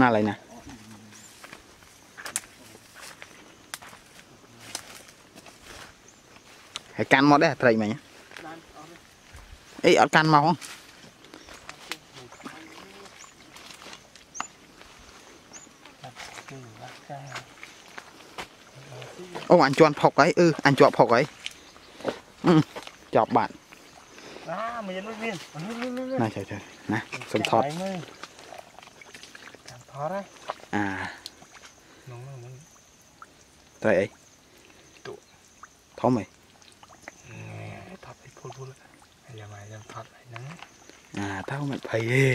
ណាឡើយណាហើយកាន់មកដែរត្រីមិញ đang ở đây អីអត់កាន់មកហ៎ từ lá ca អូអញជន់ផុកហើយអឺអញជាប់ផុកហើយអឺជាប់បាត់ à miền mới miền miền miền miền ណាចុះចុះណាសុំថត អត់ហើយអាក្នុងនោះមិនត្រីអីទូធំអីថតអីពុលពុលយ៉ាមកយ៉ាថតអីហ្នឹងអាតើមិនភ័យទេ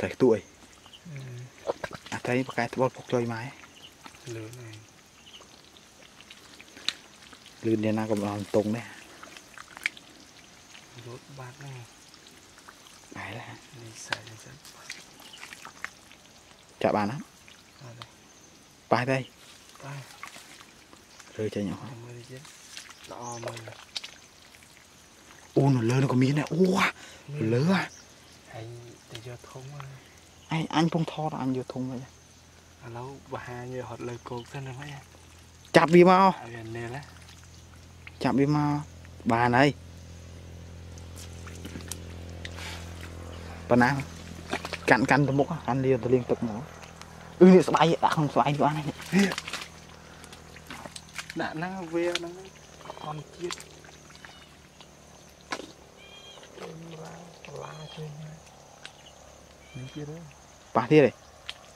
តែទួយអាតែប្រកែត្បល់ពុកជួយម៉ែលឿនហ្នឹង នេះណាក៏មិនអត់តុងដែរ Rốt bát này ដែរឡា Đi xài lên dẫn ចាក់បានណា Ở đây បាយទេ Đây រើចេញអស់ Em mới đi chết Đỏ mày អូនៅលើនោះក៏មានដែរអូលើហ่ะ Hay để cho thông rồi អញអញពងថតអញយកធុងវិញ À lâu bà hai như hot lời cột thân rồi mấy ចាប់វាមក À gần nè lá ចាប់វាមកបានហើយប៉ុណ្ណាកាន់កាន់ទៅមុខកាន់លាទៅលៀ chạm đi ma bà này. Bà nào cắn cắn tôi mốc ăn liền tôi liền tập mỏ ừ sợ bay. Đã không sợ bay nữa này. Đã năng về năng còn chết bà thế này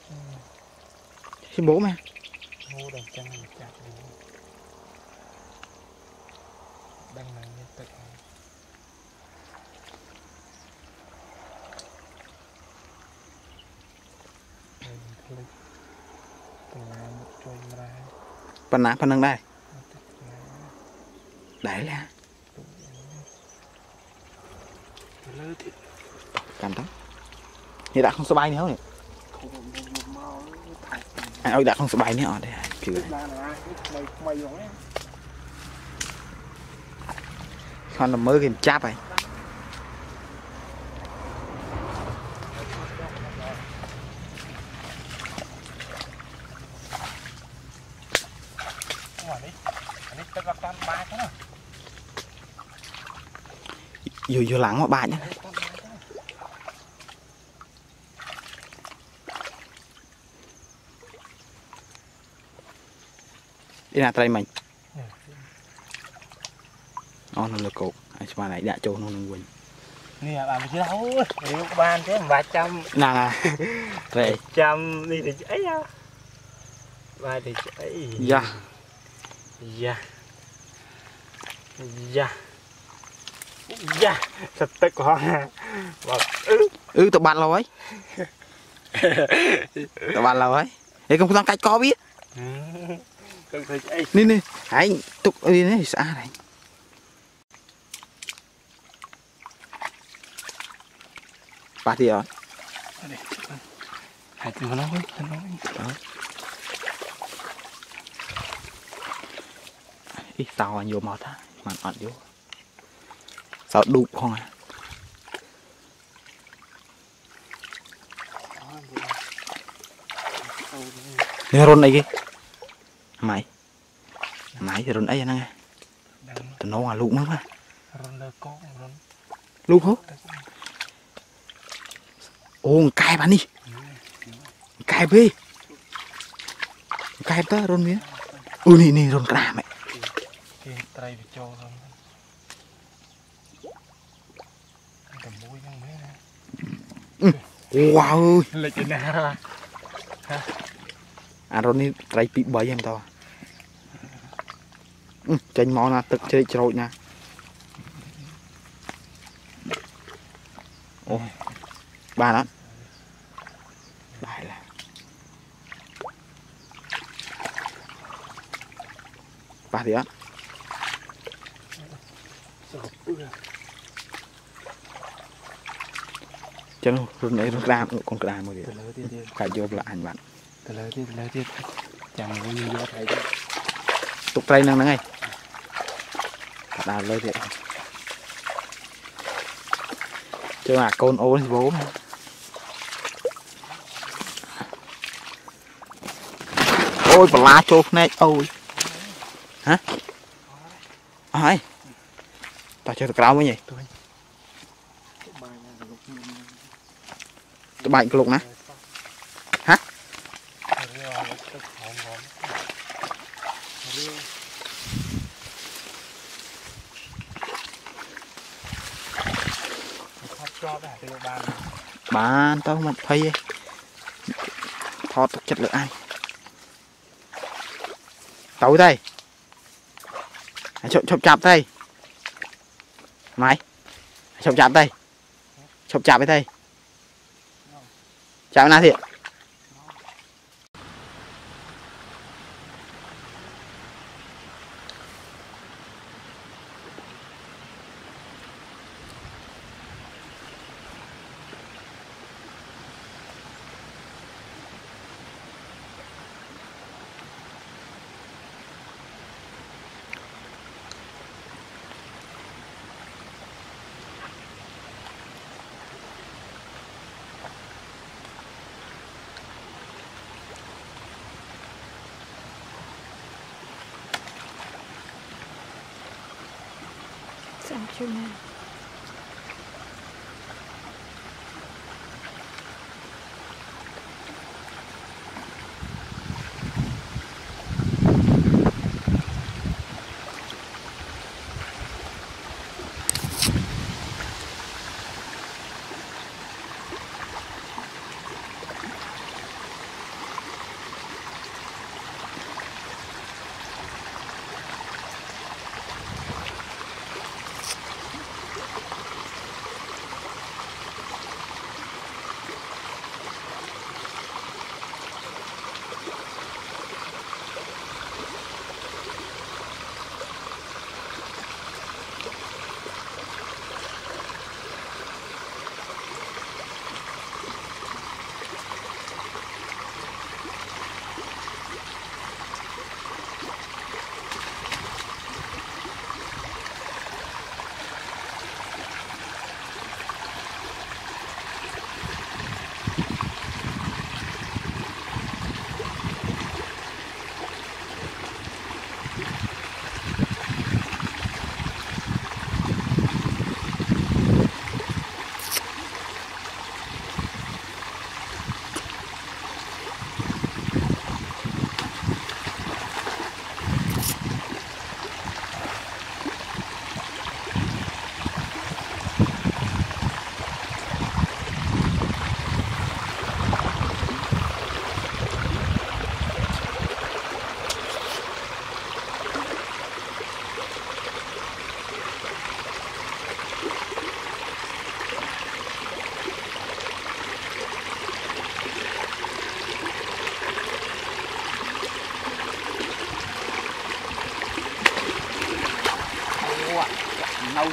ừ. xin bố mẹ. Ngô đàn trăng ដឹងហើយមានទឹកហើយហើយភ្លេចទាំងឡាមកជួយម្ដងប៉ុណ្ណាប៉ុណ្ណឹងដែរដែរឡាលើទៀតកាន់តោះនេះដាក់ក្នុងស្បាយនេះហ៎នេះអាចឲ្យដាក់ក្នុងស្បាយនេះអត់ទេជឿថ្មីថ្មីហ្នឹង Con là mới kìm chắp này Dù dù lắng mà bạn nhé Đi nào tay mình. Ờ, nó là lực cột cho bà này đã cho nó nâng quỳnh nè bà mình chứ đâu liệu ban thế ba trăm nè nè. Vậy trăm đi thì ấy á. Ba thì ấy. Dạ. Dạ. Dạ. Dạ. Thật tức quá. Bà ừ ừ tụi bạn lâu ấy tụi bạn lâu ấy để không có cách có biết. Ừ. Nè nè. Anh tục đi nè xã này Partió. Hai tiếng nó hết, nó đó. Ít tàu anh vô mọt á, mà anh vô. Sao đục không à? Nè run này kia. Mày. Mày run ấy nè. Tụi nó à lụm lắm à. Run lơ អូអង្កែបអានេះអង្កែបទេអង្កែបតើរុនវាអូនេះនេះរុនក្តាមហ៎ cái tray bị trâu run cầm mũi nhang mấy nè វ៉ាវ lấy cái nào ra អារុននេះត្រីពី3ហ្នឹងតើអឺចេញមកណាទឹកជ្រេកជ្រោចណា ba lắm. Đại là ba thì á cho nó rừng này rừng ram con cái ram rồi phải vô là anh bạn. Từ lớn tiếp từ lớn tiếp chẳng có gì vô thấy tục trai năng năng ngay. Thật là lớn tiếp chứ mà con ô thì bố អាកូនអូននេះវោអូយបន្លាចូលភ្នែកអូយហ៎អស់ហើយតោះចុះទៅក្រោមវិញឯងបាយណាលោកខ្ញុំត្បាញក្លុកណារៀលទឹកហមហមរៀលខត់ជាប់ដែរទៅបានបានទៅមិនភ័យទេថតទឹកចិត្តលើឯង tối đây. Chụp chụp chạp đây. Mày chụp chạp đây. Chụp chạp với đây. Chạp nào thiệt? your name.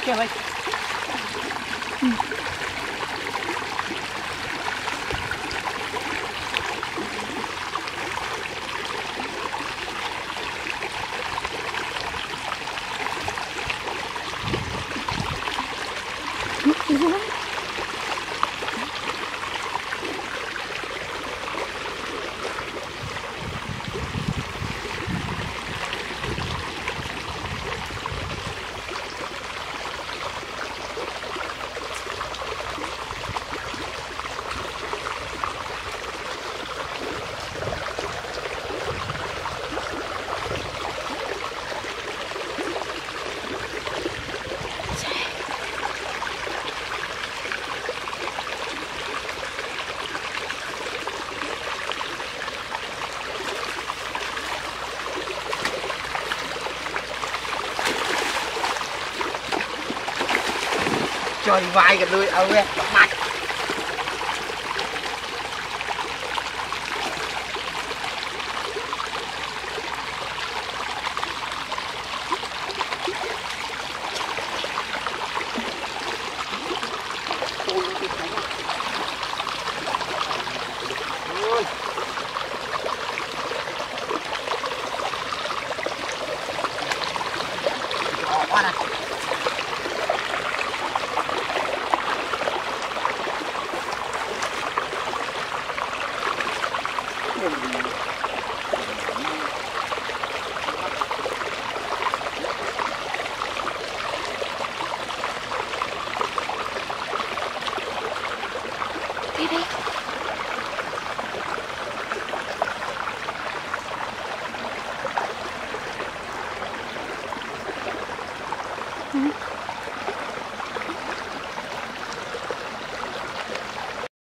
quem é, vai. trời vai cái lưới ở quét mặt Hãy